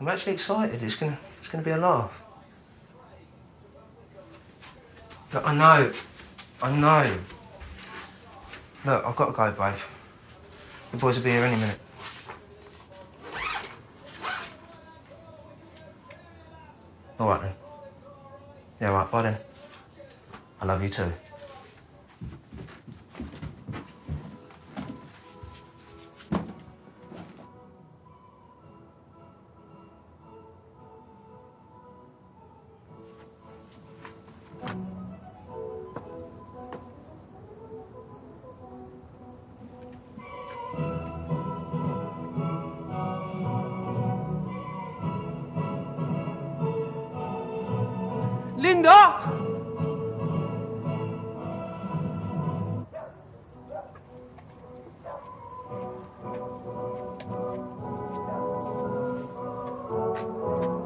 I'm actually excited. It's gonna, it's gonna be a laugh. Look, I know. I know. Look, I've got to go, babe. The boys will be here any minute. All right then. Yeah, right. Bye then. I love you too. Linda! Linda!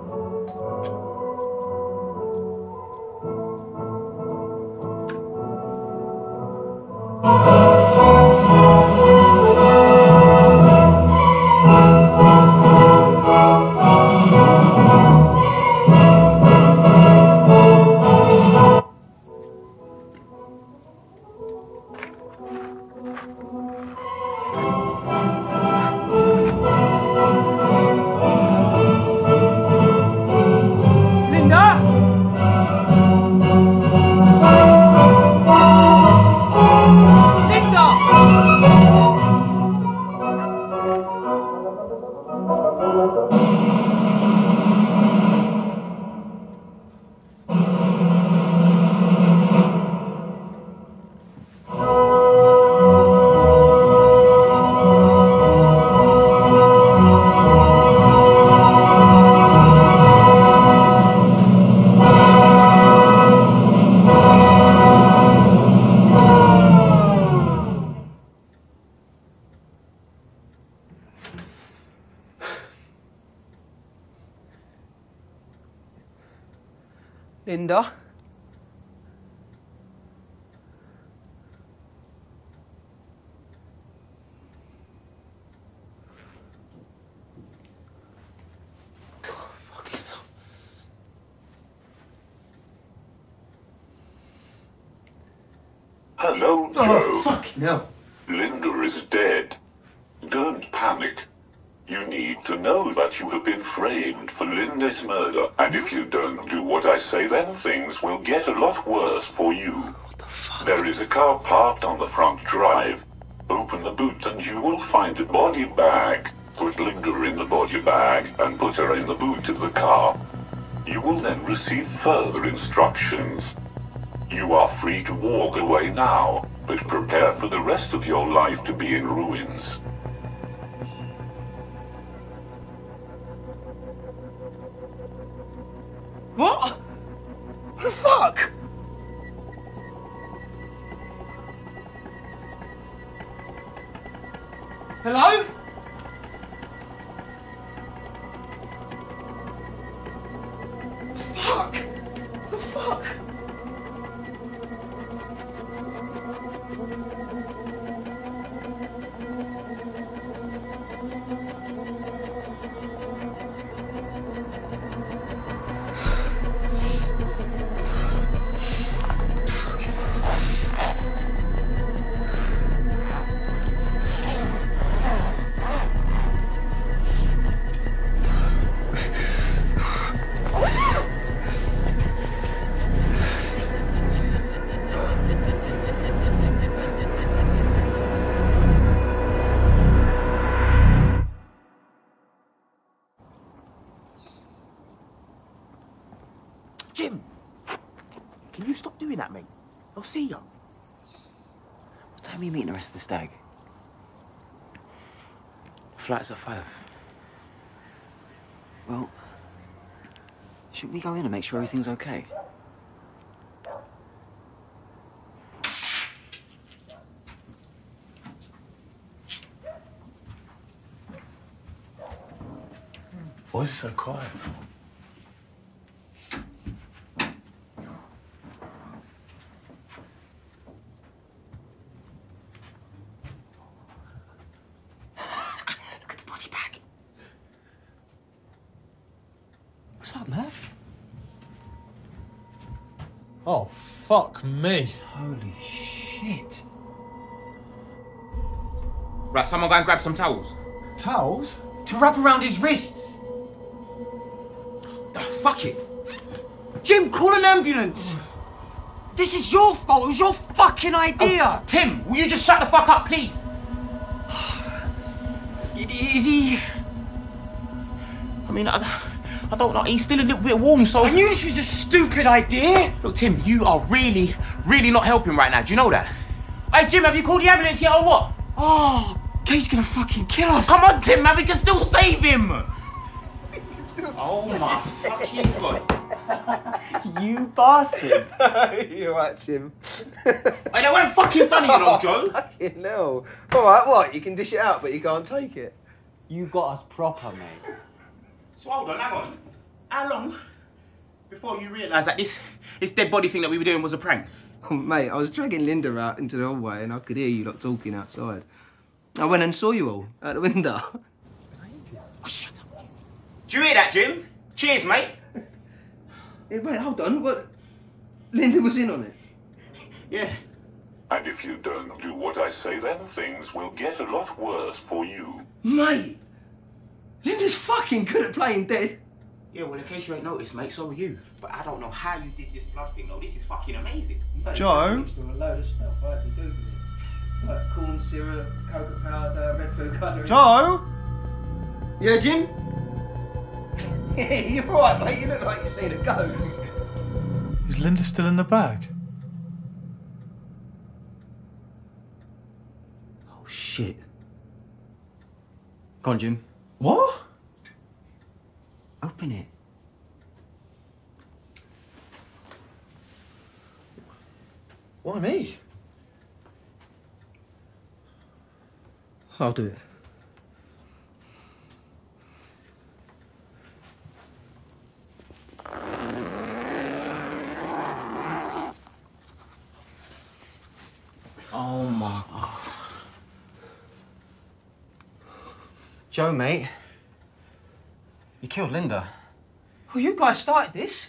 Linda? Hello, oh, Joe. Oh, fucking hell. Linda is dead. Don't panic. You need to know that you have been framed for Linda's murder, and if you don't do what I say, then things will get a lot worse for you. There is a car parked on the front drive. Open the boot and you will find a body bag. Put Linda in the body bag and put her in the boot of the car. You will then receive further instructions. You are free to walk away now, but prepare for the rest of your life to be in ruins. Fuck? Can you stop doing that, mate? I'll see you. What time are you meeting the rest of the stag? Flight's at five. Well, shouldn't we go in and make sure everything's okay? Why is it so quiet? Look at the body bag. What's up, Murph? Oh, fuck me. Holy shit. Right, someone go and grab some towels. Towels? To wrap around his wrists. Oh, fuck it. Jim, call an ambulance. This is your fault. It was your fucking oh, idea. Tim, will you just shut the fuck up, please? Is he? I mean, I, I don't know. He's still a little bit warm, so. I knew this was a stupid idea. Look, Tim, you are really, really not helping right now. Do you know that? Hey, Jim, have you called the ambulance yet or what? Oh, Kate's gonna fucking kill us. Come on, Tim, man, we can still save him. Oh my fucking god. you bastard. you watch him. I know, wasn't fucking funny, you know, Joe. Oh, fucking hell. All right, what? You can dish it out, but you can't take it. You got us proper, mate. So hold on, hang on. How long before you realised that this this dead body thing that we were doing was a prank? Oh, mate, I was dragging Linda out into the hallway and I could hear you lot talking outside. I went and saw you all out the window. Oh, do you hear that, Jim? Cheers, mate. Hey, wait, hold on. What? Linda was in on it. Yeah. And if you don't do what I say, then things will get a lot worse for you. Mate, Linda's fucking good at playing dead. Yeah, well, in case you ain't noticed, mate, so are you. But I don't know how you did this blood thing, though. This is fucking amazing. Joe? Mixed with a load of stuff. I had to Google it. Like corn syrup, cocoa powder, red food colouring. Joe? Yeah, Jim? You're right, mate. You look like you've seen a ghost. Is Linda still in the bag? Oh, shit. Go on, Jim. What? Open it. Why me? I'll do it. Joe, mate. You killed Linda. Well, you guys started this.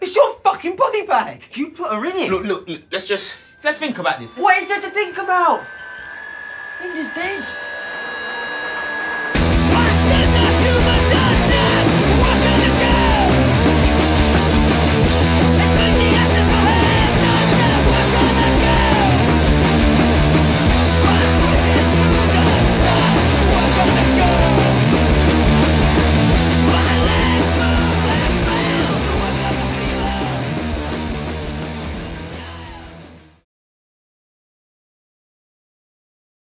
It's your fucking body bag. You put her in it. Look, look, look, let's just let's think about this. What is there to think about? Linda's dead.